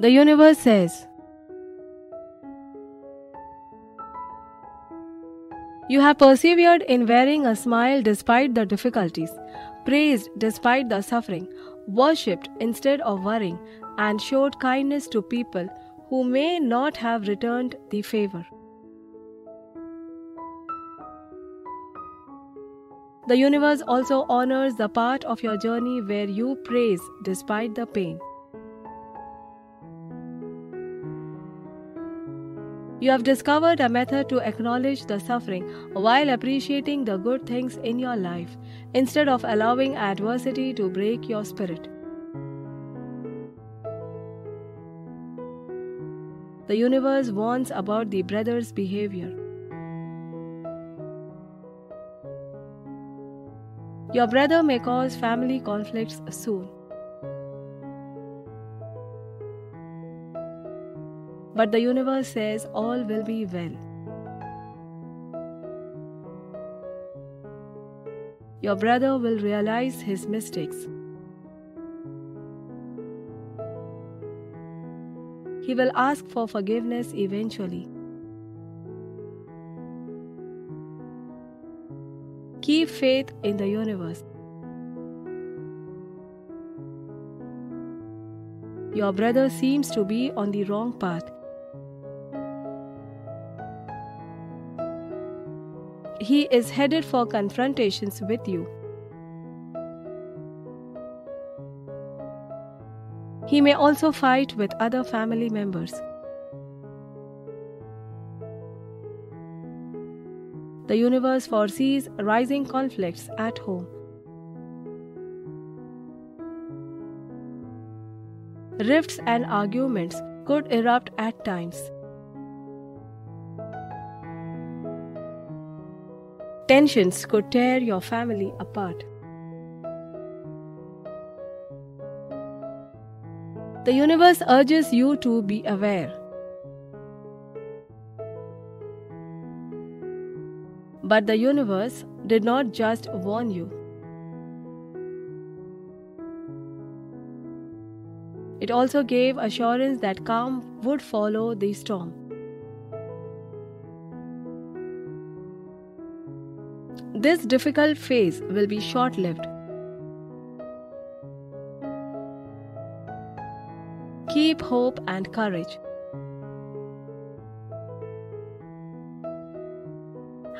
The universe says, You have persevered in wearing a smile despite the difficulties, praised despite the suffering, worshipped instead of worrying, and showed kindness to people who may not have returned the favor. The universe also honors the part of your journey where you praise despite the pain. You have discovered a method to acknowledge the suffering while appreciating the good things in your life instead of allowing adversity to break your spirit. The universe warns about the brother's behavior. Your brother may cause family conflicts soon. But the universe says all will be well. Your brother will realize his mistakes. He will ask for forgiveness eventually. Keep faith in the universe. Your brother seems to be on the wrong path. He is headed for confrontations with you. He may also fight with other family members. The universe foresees rising conflicts at home. Rifts and arguments could erupt at times. Tensions could tear your family apart. The universe urges you to be aware. But the universe did not just warn you. It also gave assurance that calm would follow the storm. This difficult phase will be short lived. Keep hope and courage.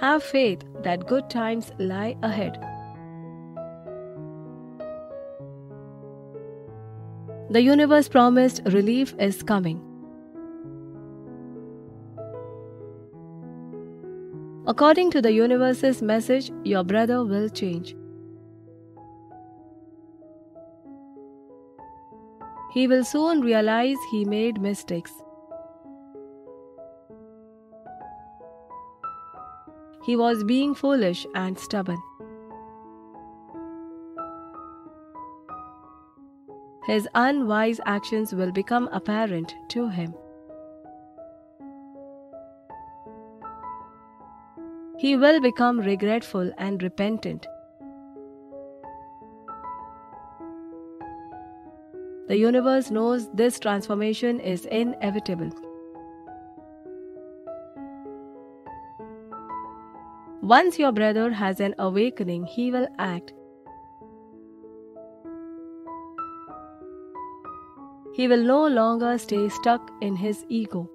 Have faith that good times lie ahead. The universe promised relief is coming. According to the universe's message, your brother will change. He will soon realize he made mistakes. He was being foolish and stubborn. His unwise actions will become apparent to him. He will become regretful and repentant. The universe knows this transformation is inevitable. Once your brother has an awakening, he will act. He will no longer stay stuck in his ego.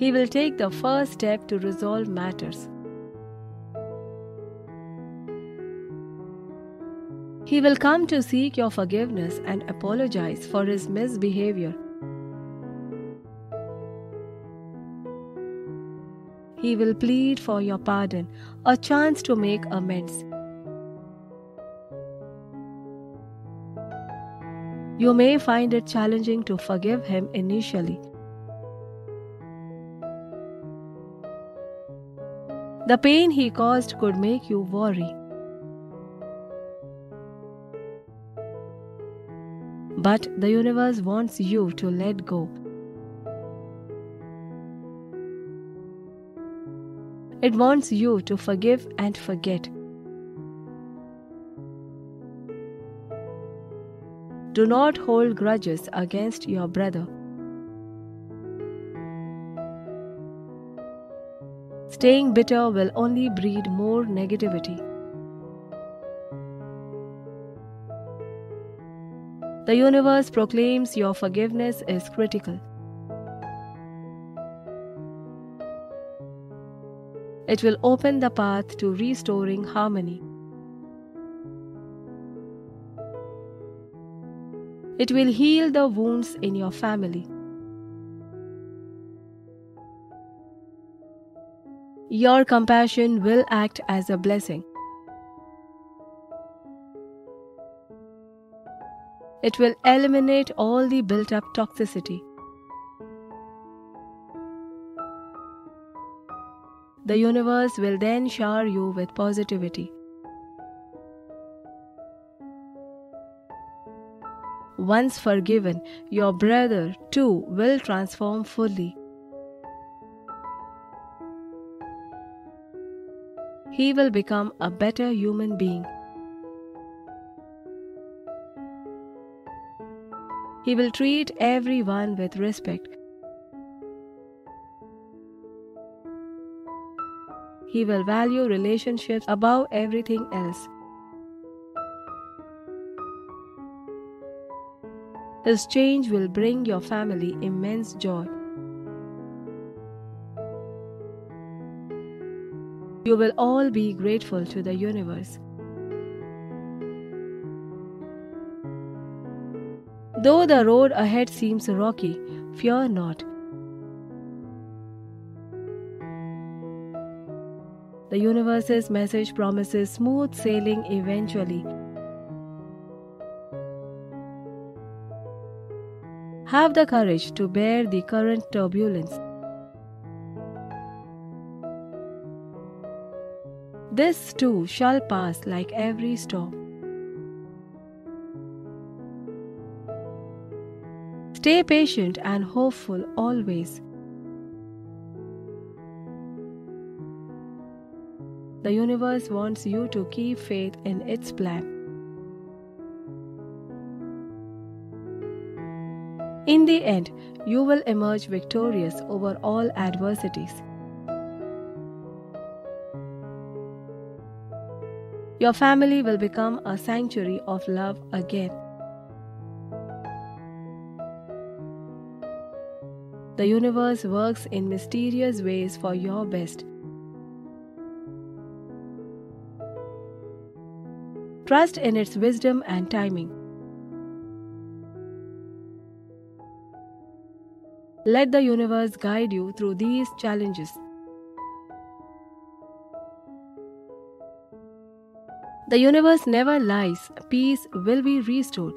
He will take the first step to resolve matters. He will come to seek your forgiveness and apologize for his misbehavior. He will plead for your pardon, a chance to make amends. You may find it challenging to forgive him initially. The pain he caused could make you worry. But the universe wants you to let go. It wants you to forgive and forget. Do not hold grudges against your brother. Staying bitter will only breed more negativity. The universe proclaims your forgiveness is critical. It will open the path to restoring harmony. It will heal the wounds in your family. Your compassion will act as a blessing. It will eliminate all the built up toxicity. The universe will then shower you with positivity. Once forgiven, your brother too will transform fully. He will become a better human being. He will treat everyone with respect. He will value relationships above everything else. His change will bring your family immense joy. You will all be grateful to the universe. Though the road ahead seems rocky, fear not. The universe's message promises smooth sailing eventually. Have the courage to bear the current turbulence. This too shall pass like every storm. Stay patient and hopeful always. The universe wants you to keep faith in its plan. In the end, you will emerge victorious over all adversities. Your family will become a sanctuary of love again. The universe works in mysterious ways for your best. Trust in its wisdom and timing. Let the universe guide you through these challenges. The universe never lies, peace will be restored.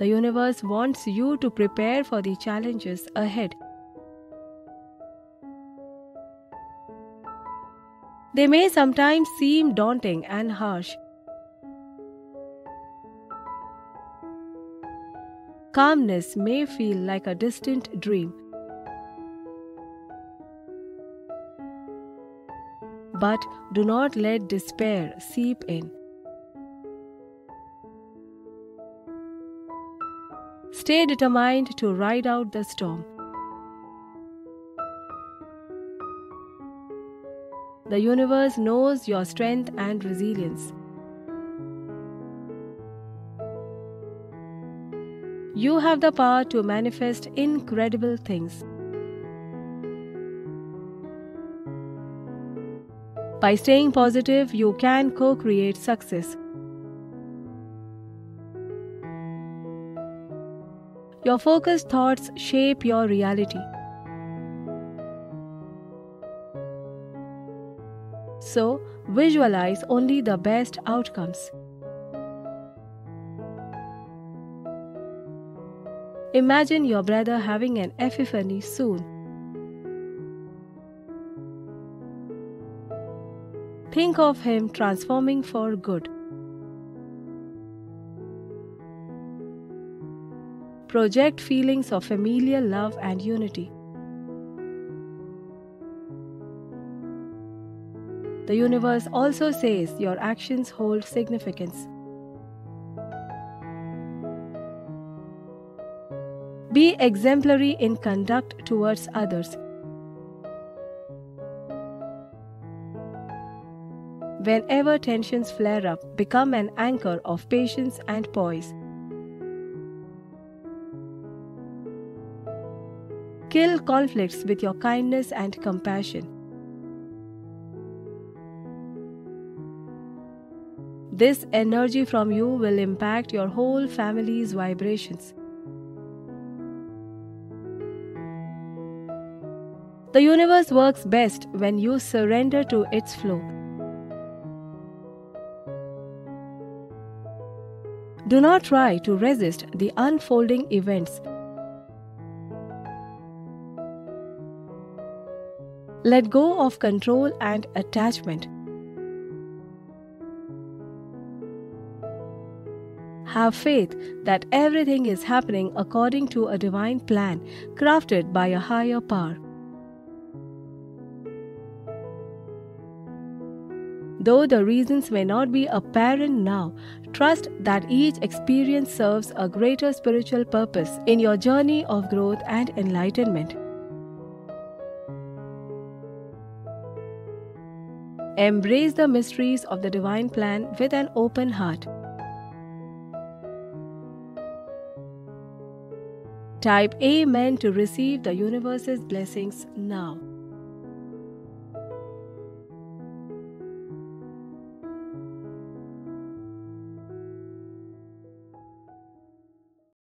The universe wants you to prepare for the challenges ahead. They may sometimes seem daunting and harsh. Calmness may feel like a distant dream. But do not let despair seep in. Stay determined to ride out the storm. The universe knows your strength and resilience. You have the power to manifest incredible things. By staying positive, you can co create success. Your focused thoughts shape your reality. So, visualize only the best outcomes. Imagine your brother having an epiphany soon. Think of him transforming for good. project feelings of familial love and unity. The universe also says your actions hold significance. Be exemplary in conduct towards others. Whenever tensions flare up, become an anchor of patience and poise. Kill conflicts with your kindness and compassion. This energy from you will impact your whole family's vibrations. The universe works best when you surrender to its flow. Do not try to resist the unfolding events. Let go of control and attachment. Have faith that everything is happening according to a divine plan crafted by a higher power. Though the reasons may not be apparent now, trust that each experience serves a greater spiritual purpose in your journey of growth and enlightenment. Embrace the mysteries of the divine plan with an open heart. Type Amen to receive the universe's blessings now.